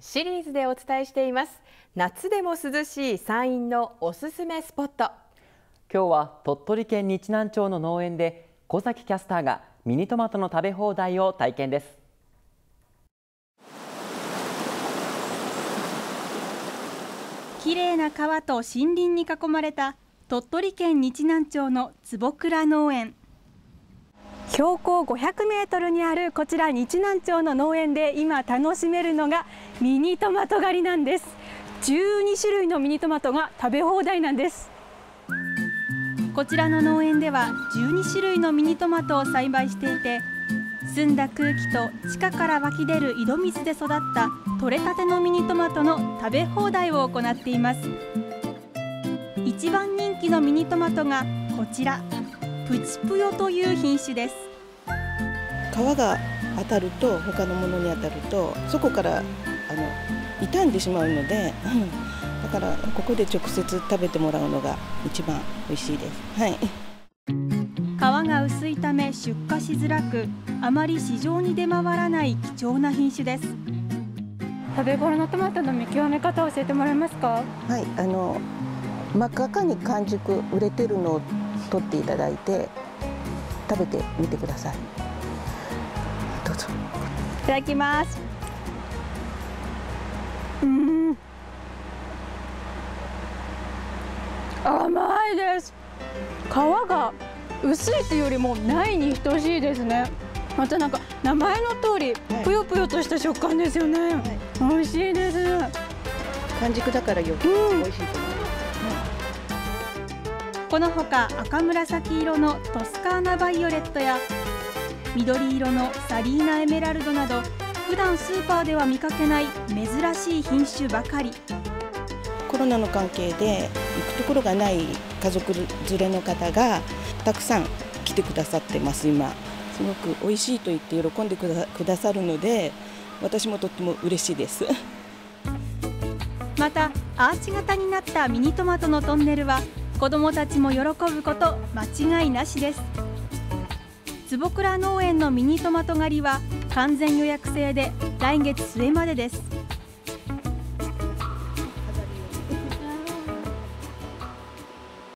シリーズでお伝えしています。夏でも涼しい山陰のおすすめスポット。今日は鳥取県日南町の農園で小崎キャスターがミニトマトの食べ放題を体験です。綺麗な川と森林に囲まれた鳥取県日南町の坪倉農園標高500メートルにあるこちら日南町の農園で今楽しめるのがミニトマト狩りなんです。12種類のミニトマトが食べ放題なんです。こちらの農園では12種類のミニトマトを栽培していて澄んだ空気と地下から湧き出る井戸水で育った取れたてのミニトマトの食べ放題を行っています。一番人気のミニトマトがこちら。プチプヨという品種です。皮が当たると他のものに当たるとそこからあの傷んでしまうので、だからここで直接食べてもらうのが一番美味しいです。はい。皮が薄いため出荷しづらくあまり市場に出回らない貴重な品種です。食べ頃のトマトの見極め方を教えてもらえますか？はい。あの真っ赤に完熟売れてるのを取っていただいて食べてみてください。どうぞ。いただきます。うん。甘いです。皮が薄いというよりもないに等しいですね。またなんか名前の通り、ぷよぷよとした食感ですよね、はい、美味しいです。完熟だから余計美味しいと思います、うん、このほか赤紫色のトスカーナバイオレットや緑色のサリーナエメラルドなど普段スーパーでは見かけない珍しい品種ばかり。コロナの関係で行くところがない家族連れの方がたくさん来てくださってます今。すごく美味しいと言って喜んでくださるので私もとっても嬉しいです。またアーチ型になったミニトマトのトンネルは子どもたちも喜ぶこと間違いなしです。坪倉農園のミニトマト狩りは完全予約制で来月末までです。